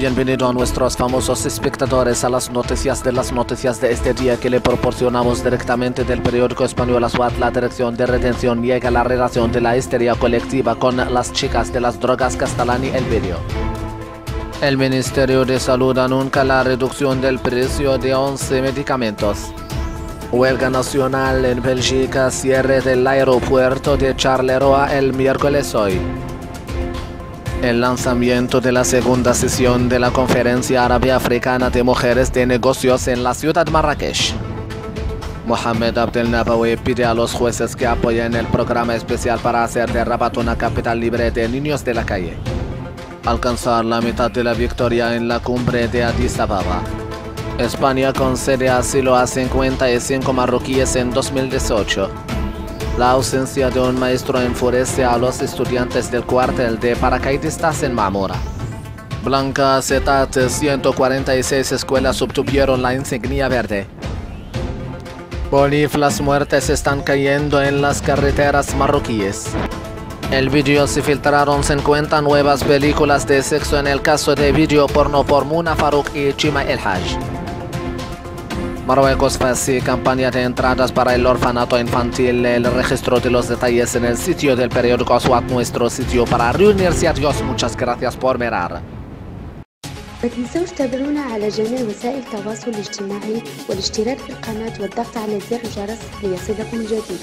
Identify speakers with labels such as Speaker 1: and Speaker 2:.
Speaker 1: Bienvenido a nuestros famosos espectadores a las noticias de las noticias de este día que le proporcionamos directamente del periódico español SWAT. La dirección de retención llega la relación de la histeria colectiva con las chicas de las drogas Castalani el vídeo. El Ministerio de Salud anuncia la reducción del precio de 11 medicamentos. Huelga nacional en Bélgica, cierre del aeropuerto de Charleroi el miércoles hoy. El lanzamiento de la segunda sesión de la Conferencia Árabe Africana de Mujeres de Negocios en la ciudad de Marrakech. Mohamed Abdel Nabawi pide a los jueces que apoyen el programa especial para hacer de Rabat una capital libre de niños de la calle. Alcanzar la mitad de la victoria en la cumbre de Addis Ababa. España concede asilo a 55 marroquíes en 2018. La ausencia de un maestro enfurece a los estudiantes del cuartel de paracaidistas en Mamora. Blanca Zetat, 146 escuelas obtuvieron la insignia verde. Bolif, las muertes están cayendo en las carreteras marroquíes. El vídeo se filtraron 50 nuevas películas de sexo en el caso de video porno por Muna Farouk y Chima El Haj. Marruecos Fassi, campaña de entradas para el orfanato infantil, el registro de los detalles en el sitio del periódico SWAT, nuestro sitio para reunirse. Adiós, muchas gracias por mirar.
Speaker 2: ما تنسوش تابعونا على جميع وسائل التواصل الاجتماعي والاشتراك في القناة والضغط على زر الجرس ليصلكم الجديد